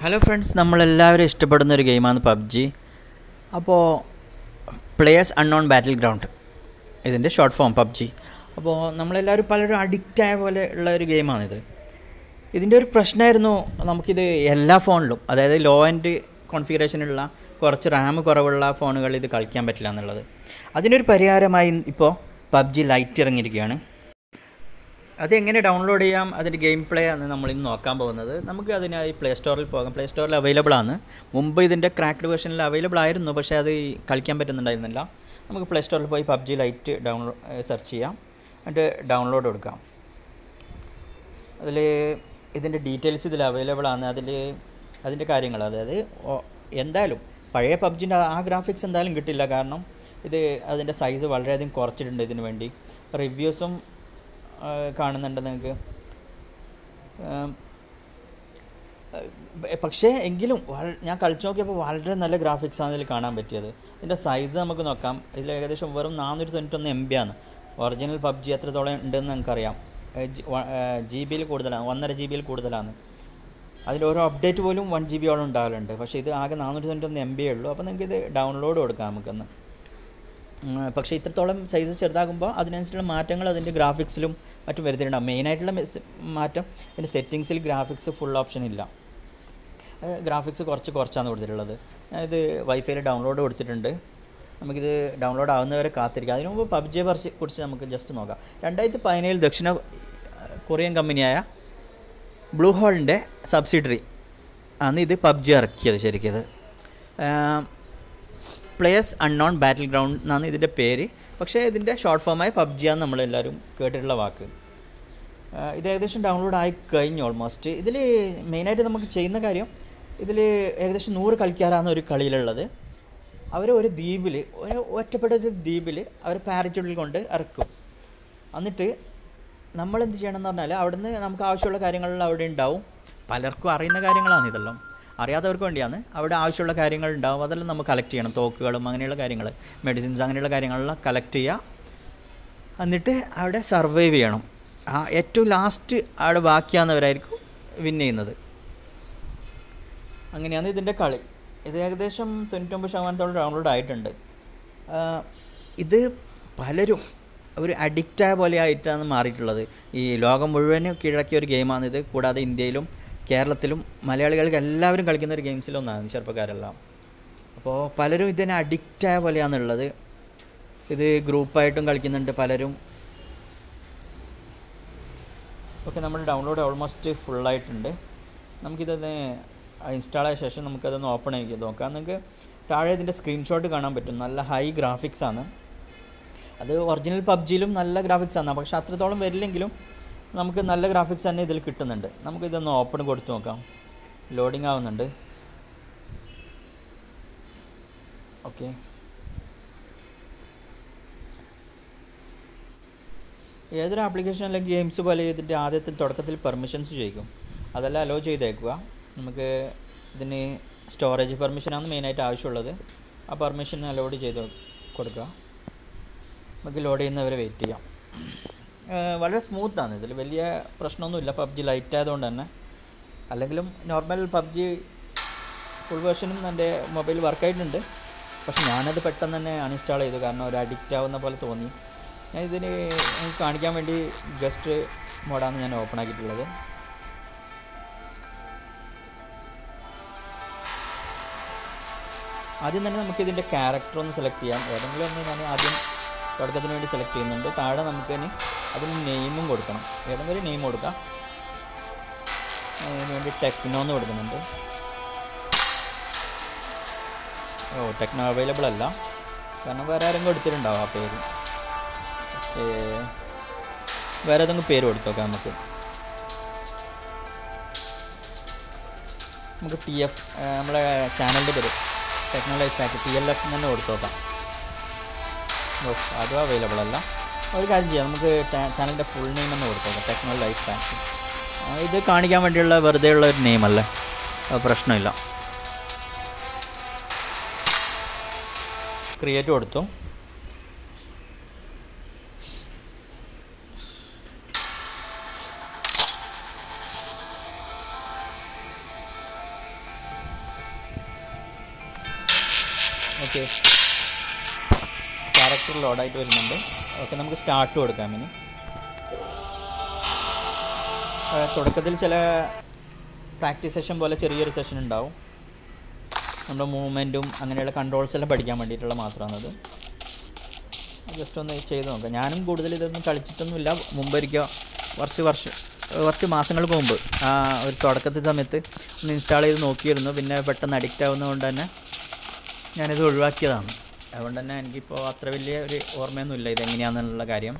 Hello friends നമ്മളെല്ലാവരും ഇഷ്ടപ്പെടുന്ന ഒരു ഗെയിമാണ് പബ്ജി. അപ്പോൾ പ്ലേയേഴ്സ് അൺനോൺ ബാറ്റിൽ ഗ്രൗണ്ട് ഇതിന്റെ ഷോർട്ട് ഫോം പബ്ജി. അപ്പോൾ നമ്മളെല്ലാവരും പലരും അഡിക്റ്റായ പോലെ ഉള്ള ഒരു ഗെയിമാണിത്. ഇതിന്റെ ഒരു പ്രശ്നമായിരുന്നു നമുക്കിത് എല്ലാ ഫോണിലും അതായത് ലോ ആൻഡ് കോൺഫിഗറേഷനുള്ള കുറച്ച് റാം കുറവുള്ള ഫോണുകളിൽ ഇത് കളിക്കാൻ പറ്റില്ല എന്നുള്ളത്. അതിനൊരു പരിഹാരമായി ഇപ്പോൾ പബ്ജി ലൈറ്റ് ഇറങ്ങിയിരിക്കുകയാണ്. അതെങ്ങനെ ഡൗൺലോഡ് ചെയ്യാം? അതിന്റെ ഗെയിം പ്ലേ ആണ് നമ്മൾ ഇന്ന് നോക്കാൻ പോകുന്നത്. നമുക്ക് അതിനായി പ്ലേ സ്റ്റോറിൽ പോകാം. പ്ലേ സ്റ്റോറിൽ അവൈലബിൾ ആണ്. മുമ്പ് ഇതിന്റെ ക്രാക്ഡ് വേർഷനിൽ അവൈലബിൾ ആയിരുന്നു. പക്ഷേ അത് കളിക്കാൻ പറ്റുന്നുണ്ടായിരുന്നില്ല. നമുക്ക് പ്ലേ സ്റ്റോറിൽ പോയി പബ്ജി ലൈറ്റ് ഡൗൺലോഡ് സെർച്ച് ചെയ്യാം. എന്നിട്ട് ഡൗൺലോഡ് കൊടുക്കാം. അതിൽ ഇതിന്റെ ഡീറ്റെയിൽസ് ഇതിൽ അവൈലബിൾ ആണ്. അതിൽ അതിന്റെ കാര്യങ്ങൾ. അതായത് എന്തായാലും പഴയ പബ്ജിന്റെ ആ ഗ്രാഫിക്സ് എന്തായാലും കിട്ടില്ല. കാരണം ഇത് അതിന്റെ സൈസ് വളരെയധികം കുറച്ചിട്ടുണ്ട് ഇതിനു വേണ്ടി. റിവ്യൂസും കാണുന്നുണ്ട് നിങ്ങൾക്ക് പക്ഷേ എങ്കിലും ഞാൻ കളിച്ചു നോക്കിയപ്പോൾ വളരെ നല്ല ഗ്രാഫിക്സ് ആണ് ഇതിൽ കാണാൻ പറ്റിയത്. ഇതിന്റെ സൈസ് നമുക്ക് നോക്കാം. ഇതിൽ ഏകദേശം വെറും നാനൂറ്റി തൊണ്ണൂറ്റൊന്ന് എം ബി ആണ്. ഒറിജിനൽ പബ്ജി എത്രത്തോളം ഉണ്ടെന്ന് നമുക്കറിയാം ജി ബിയിൽ കൂടുതലാണ് ഒന്നര ജി ബിയിൽ കൂടുതലാണ്. അതിൽ ഓരോ അപ്ഡേറ്റ് പോലും വൺ ജി ബിയോളം ഉണ്ടാവലുണ്ട്. പക്ഷേ ഇത് ആകെ നാനൂറ്റി തൊണ്ണൂറ്റൊന്ന് എം ബി ഉള്ളൂ. അപ്പോൾ നിങ്ങൾക്ക് ഇത് ഡൗൺലോഡ് കൊടുക്കാം നമുക്കൊന്ന്. പക്ഷേ ഇത്രത്തോളം സൈസ് ചെറുതാകുമ്പോൾ അതിനനുസരിച്ചുള്ള മാറ്റങ്ങൾ അതിന്റെ ഗ്രാഫിക്സിലും മറ്റും വരുത്തിയിട്ടുണ്ടാകും മെയിനായിട്ടുള്ള മാറ്റം അതിന്റെ സെറ്റിങ്സിൽ ഗ്രാഫിക്സ് ഫുൾ ഓപ്ഷൻ ഇല്ല. ഗ്രാഫിക്സ് കുറച്ച് കുറച്ചാണ് കൊടുത്തിട്ടുള്ളത്. ഇത് വൈഫൈയിൽ ഡൗൺലോഡ് കൊടുത്തിട്ടുണ്ട്. നമുക്കിത് ഡൗൺലോഡ് ആവുന്നവരെ കാത്തിരിക്കാം. അതിനു മുമ്പ് പബ്ജിയെ കുറിച്ച് കുറിച്ച് നമുക്ക് ജസ്റ്റ് നോക്കാം. രണ്ടായിരത്തി പതിനേഴിൽ ദക്ഷിണ കൊറിയൻ കമ്പനിയായ ബ്ലൂ ഹോളിന്റെ സബ്സിഡറി ആണ് ഇത് പബ്ജി ഇറക്കിയത് ശരിക്കും പ്ലേയേഴ്സ് അൺനോൺ ബാറ്റിൽ ഗ്രൗണ്ട് എന്നാണ് ഇതിന്റെ പേര്. പക്ഷേ ഇതിന്റെ ഷോർട്ട് ഫോമായി പബ്ജിയാണ് നമ്മളെല്ലാവരും കേട്ടിട്ടുള്ള വാക്ക്. ഇത് ഏകദേശം ഡൗൺലോഡ് ആയി കഴിഞ്ഞു ഓൾമോസ്റ്റ് ഇതിൽ മെയിനായിട്ട് നമുക്ക് ചെയ്യുന്ന കാര്യം ഇതിൽ ഏകദേശം നൂറ് കളിക്കാരാണ് ഒരു കളിയിലുള്ളത്. അവർ ഒരു ദ്വീപിൽ ഒരു ഒറ്റപ്പെട്ട ഒരു ദ്വീപിൽ അവർ പാരച്യൂട്ടിൽ കൊണ്ട് ഇറക്കും. എന്നിട്ട് നമ്മൾ എന്ത് ചെയ്യണം പറഞ്ഞാൽ അവിടുന്ന് നമുക്ക് ആവശ്യമുള്ള കാര്യങ്ങളെല്ലാം അവിടെ ഉണ്ടാവും. പലർക്കും അറിയുന്ന കാര്യങ്ങളാണ് ഇതെല്ലാം. അറിയാത്തവർക്ക് വേണ്ടിയാണ്. അവിടെ ആവശ്യമുള്ള കാര്യങ്ങൾ ഉണ്ടാവും. അതെല്ലാം നമ്മൾ കളക്ട് ചെയ്യണം. തോക്കുകളും അങ്ങനെയുള്ള കാര്യങ്ങൾ മെഡിസിൻസ് അങ്ങനെയുള്ള കാര്യങ്ങളെല്ലാം കളക്ട് ചെയ്യുക. എന്നിട്ട് അവിടെ സർവൈവ് ചെയ്യണം. ആ ഏറ്റവും ലാസ്റ്റ് അവിടെ ബാക്കിയാവുന്നവരായിരിക്കും വിൻ ചെയ്യുന്നത്. അങ്ങനെയാണ് ഇതിന്റെ കളി. ഇത് ഏകദേശം തൊണ്ണൂറ്റൊമ്പത് ശതമാനത്തോളം ഡൗൺലോഡ് ആയിട്ടുണ്ട്. ഇത് പലരും ഒരു അഡിക്റ്റായ പോലെ ആയിട്ടാണ് മാറിയിട്ടുള്ളത്. ഈ ലോകം മുഴുവനും കീഴടക്കിയ ഒരു ഗെയിമാണിത് കൂടാതെ ഇന്ത്യയിലും കേരളത്തിലും മലയാളികൾക്ക് എല്ലാവരും കളിക്കുന്ന ഒരു ഗെയിംസിലൊന്നാണ് ചെറുപ്പക്കാരെല്ലാം. അപ്പോൾ പലരും ഇതിനെ അഡിക്റ്റായ പോലെയാണുള്ളത്. ഇത് ഗ്രൂപ്പായിട്ടും കളിക്കുന്നുണ്ട് പലരും. ഓക്കെ നമ്മൾ ഡൗൺലോഡ് ഓൾമോസ്റ്റ് ഫുള്ളായിട്ടുണ്ട് നമുക്കിതൊന്ന് ഇൻസ്റ്റാൾ ആയ ശേഷം നമുക്കതൊന്ന് ഓപ്പൺ ചെയ്ത് നോക്കാം. നിങ്ങൾക്ക് താഴെ ഇതിന്റെ സ്ക്രീൻഷോട്ട് കാണാൻ പറ്റും. നല്ല ഹൈ ഗ്രാഫിക്സ് ആണ്. അത് ഒറിജിനൽ പബ്ജിയിലും നല്ല ഗ്രാഫിക്സ് ആണ്. പക്ഷെ അത്രത്തോളം വരില്ലെങ്കിലും നമുക്ക് നല്ല ഗ്രാഫിക്സ് തന്നെ ഇതിൽ കിട്ടുന്നുണ്ട്. നമുക്കിതൊന്ന് ഓപ്പൺ കൊടുത്തു നോക്കാം. ലോഡിങ് ആവുന്നുണ്ട്. ഓക്കെ ഏതൊരു ആപ്ലിക്കേഷൻ അല്ലെങ്കിൽ ഗെയിംസ് പോലെ ഇതിന്റെ ആദ്യത്തിൽ തുടക്കത്തിൽ പെർമിഷൻസ് ചോദിക്കും. അതെല്ലാം അലോ ചെയ്തേക്കുക. നമുക്ക് ഇതിന് സ്റ്റോറേജ് പെർമിഷനാണ് മെയിനായിട്ട് ആവശ്യമുള്ളത്. ആ പെർമിഷൻ അലോഡ് ചെയ്ത് കൊടുക്കുക. നമുക്ക് ലോഡ് ചെയ്യുന്നവരെ വെയിറ്റ് ചെയ്യാം. വളരെ സ്മൂത്താണ് ഇതിൽ വലിയ പ്രശ്നമൊന്നുമില്ല. പബ്ജി ലൈറ്റ് ആയതുകൊണ്ട് തന്നെ. അല്ലെങ്കിലും നോർമൽ പബ്ജി ഫുൾ വേർഷനും എന്റെ മൊബൈൽ വർക്കായിട്ടുണ്ട് പക്ഷെ ഞാനത് പെട്ടെന്ന് തന്നെ അൺഇൻസ്റ്റാൾ ചെയ്തു. കാരണം ഒരു അഡിക്റ്റ് ആവുന്ന പോലെ തോന്നി. ഞാൻ ഇതിന് കാണിക്കാൻ വേണ്ടി ഗസ്റ്റ് മോഡാണ് ഞാൻ ഓപ്പൺ ആക്കിയിട്ടുള്ളത്. ആദ്യം തന്നെ നമുക്ക് ഇതിന്റെ ക്യാരക്ടർ ഒന്ന് സെലക്ട് ചെയ്യാം. ഏതെങ്കിലും ഒന്ന് ഞാൻ ആദ്യം തുടക്കത്തിന് വേണ്ടി സെലക്ട് ചെയ്യുന്നുണ്ട്. താഴെ നമുക്ക് ഇനി അതിന് നെയിമും കൊടുക്കണം. ഏതെങ്കിലും ഒരു നെയിം കൊടുക്കാം. അതിന് വേണ്ടി ടെക്നോ എന്ന് കൊടുക്കുന്നുണ്ട്. ഓ ടെക്നോ അവൈലബിൾ അല്ല. കാരണം വേറെ ആരെങ്കിലും കൊടുത്തിട്ടുണ്ടാവും ആ പേര്. വേറെ ഏതെങ്കിലും പേര് കൊടുത്തു നോക്കാം നമുക്ക്. നമുക്ക് ടി എഫ് നമ്മളെ ചാനലിന്റെ പേര്. ടെക്നോളജി ടി എൽ എഫ് തന്നെ കൊടുത്തു നോക്കാം. ഓ അതും അവൈലബിൾ അല്ല. ഒരു കാര്യം ചെയ്യാം നമുക്ക് ചാനലിന്റെ ഫുൾ നെയിം ഒന്ന് കൊടുത്തോക്കാം ടെക്നോ ലൈഫ് ഫാഷൻ ഇത് കാണിക്കാൻ വേണ്ടിയുള്ള വെറുതെ ഉള്ള ഒരു നെയിം അല്ലേ? പ്രശ്നമില്ല. ക്രിയേറ്റ് കൊടുത്തു. ഓക്കെ ക്യാരക്ടർ ലോഡായിട്ട് വരുന്നുണ്ട്. ഓക്കെ നമുക്ക് സ്റ്റാർട്ട് കൊടുക്കാം ഇനി. തുടക്കത്തിൽ ചില പ്രാക്ടീസ് സെഷൻ പോലെ ചെറിയൊരു സെഷൻ ഉണ്ടാവും. നമ്മുടെ മൂവ്മെന്റും അങ്ങനെയുള്ള കൺട്രോൾസ് എല്ലാം പഠിക്കാൻ വേണ്ടിയിട്ടുള്ള മാത്രമാണത്. ജസ്റ്റ് ഒന്ന് ചെയ്ത് നോക്കാം. ഞാനും കൂടുതൽ ഇതൊന്നും കളിച്ചിട്ടൊന്നുമില്ല. മുമ്പൊരിക്കൽ കുറച്ച് വർഷം കുറച്ച് മാസങ്ങൾക്ക് മുമ്പ് ആ ഒരു തുടക്കത്തെ സമയത്ത് ഒന്ന് ഇൻസ്റ്റാൾ ചെയ്ത് നോക്കിയിരുന്നു. പിന്നെ പെട്ടെന്ന് അഡിക്റ്റ് ആവുന്നതുകൊണ്ട് തന്നെ ഞാനിത് ഒഴിവാക്കിയതാണ്. അതുകൊണ്ട് തന്നെ എനിക്കിപ്പോൾ അത്ര വലിയ ഒരു ഓർമ്മയൊന്നുമില്ല ഇതെങ്ങനെയാണെന്നുള്ള കാര്യം.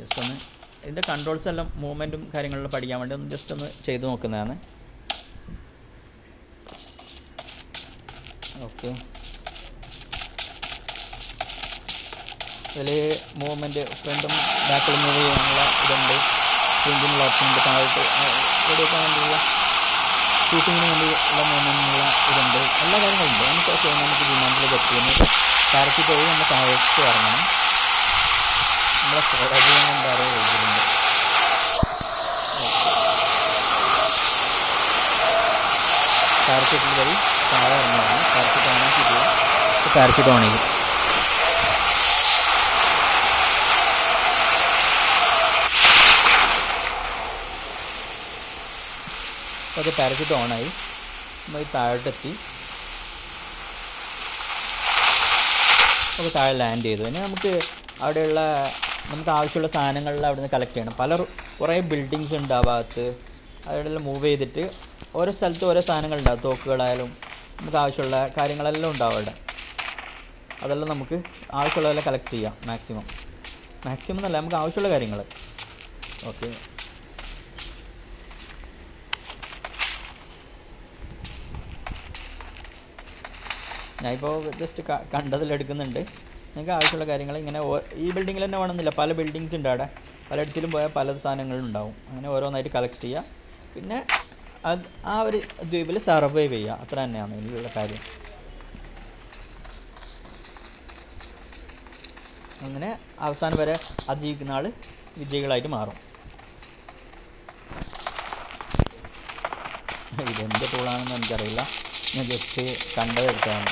ജസ്റ്റ് ഒന്ന് ഇതിന്റെ കൺട്രോൾസ് എല്ലാം മൂവ്മെന്റും കാര്യങ്ങളിലും പഠിക്കാൻ വേണ്ടി ഒന്ന് ജസ്റ്റ് ഒന്ന് ചെയ്ത് നോക്കുന്നതാണ്. ഓക്കെ ഇതിൽ മൂവ്മെന്റ് ഫ്രണ്ടും ബാക്കിലും മൂവ് ചെയ്യാനുള്ള ഇതുണ്ട്. സ്പ്രിന്റിനുള്ള ഓപ്ഷൻ ഉണ്ട് താഴോട്ട് വേണ്ടിയുള്ള ഷൂട്ടിങ്ങിന് വേണ്ടിയുള്ള മൂവ്മെന്റിനുള്ള ഇതുണ്ട്. എല്ലാ കാര്യങ്ങളുണ്ട്. നമുക്ക് ഓക്കെ നമുക്ക് വിമാനത്തിലേക്ക് എത്തിക്കുന്നത് പാരച്യൂട്ട് പോയി നമ്മൾ താഴേക്ക് ഇറങ്ങണം. നമ്മളെ ഫോളോജിയും കൊണ്ട് എഴുതിയിട്ടുണ്ട് പാരച്യൂട്ടിൽ വഴി താഴെ ഇറങ്ങുകയാണ്. പാരച്യൂട്ട് ചെയ്യും ഓക്കെ പാരച്യൂട്ട് ഓണായി. നമ്മൾ താഴോട്ടെത്തി. അപ്പോൾ താഴെ ലാൻഡ് ചെയ്തു. ഇനി നമുക്ക് അവിടെയുള്ള നമുക്ക് ആവശ്യമുള്ള സാധനങ്ങളിൽ അവിടെ നിന്ന് കളക്ട് ചെയ്യണം. പല കുറേ ബിൽഡിങ്സ് ഉണ്ട് ആ ഭാഗത്ത്. അവിടെയെല്ലാം മൂവ് ചെയ്തിട്ട് ഓരോ സ്ഥലത്ത് ഓരോ സാധനങ്ങളുണ്ടാവും തോക്കുകളായാലും നമുക്ക് ആവശ്യമുള്ള കാര്യങ്ങളെല്ലാം ഉണ്ടാവും അവിടെ. അതെല്ലാം നമുക്ക് ആവശ്യമുള്ളതെല്ലാം കളക്ട് ചെയ്യാം മാക്സിമം മാക്സിമം എന്നല്ല നമുക്ക് ആവശ്യമുള്ള കാര്യങ്ങൾ ഓക്കെ ഞാനിപ്പോൾ ജസ്റ്റ് കണ്ടതിലെടുക്കുന്നുണ്ട് നിങ്ങൾക്ക് ആവശ്യമുള്ള കാര്യങ്ങൾ ഇങ്ങനെ ഈ ബിൽഡിങ്ങിൽ തന്നെ വേണമെന്നില്ല. പല ബിൽഡിങ്സ് ഉണ്ട് അവിടെ. പലയിടത്തിലും പോയാൽ പല സാധനങ്ങളും ഉണ്ടാവും. അങ്ങനെ ഓരോന്നായിട്ട് കളക്ട് ചെയ്യുക പിന്നെ ആ ഒരു ദ്വീപിൽ സർവൈവ് ചെയ്യുക. അത്ര തന്നെയാണ് ഇതിലുള്ള കാര്യം. അങ്ങനെ അവസാനം വരെ അതിജീവിക്കുന്ന ആൾ വിജയികളായിട്ട് മാറും. ഇതെന്ത് ടൂളാണെന്ന് എനിക്കറിയില്ല. ഞാൻ ജസ്റ്റ് കണ്ടതെടുത്താണ്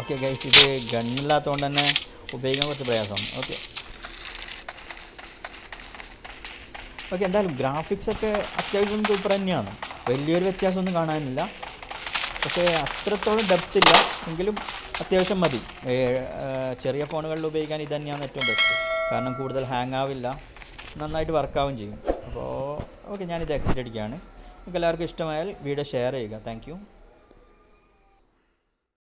ഓക്കെ ഗൈസ് ഇത് ഗണ്ണില്ലാത്തതുകൊണ്ട് തന്നെ ഉപയോഗിക്കാൻ കുറച്ച് പ്രയാസം. ഓക്കെ ഓക്കെ എന്തായാലും ഗ്രാഫിക്സൊക്കെ അത്യാവശ്യം സൂപ്പർ തന്നെയാണ്. വലിയൊരു വ്യത്യാസമൊന്നും കാണാനില്ല. പക്ഷേ അത്രത്തോളം ഡെപ്ത് ഇല്ല. എങ്കിലും അത്യാവശ്യം മതി. ചെറിയ ഫോണുകളിൽ ഉപയോഗിക്കാൻ ഇത് തന്നെയാണ് ഏറ്റവും ബെസ്റ്റ് കാരണം കൂടുതൽ ഹാങ് ആവില്ല. നന്നായിട്ട് വർക്കാവും ചെയ്യും. അപ്പോൾ ഓക്കെ ഞാനിത് എക്സിറ്റ് അടിക്കുകയാണ്. നിങ്ങൾക്ക് എല്ലാവർക്കും ഇഷ്ടമായാൽ വീഡിയോ ഷെയർ ചെയ്യുക. താങ്ക്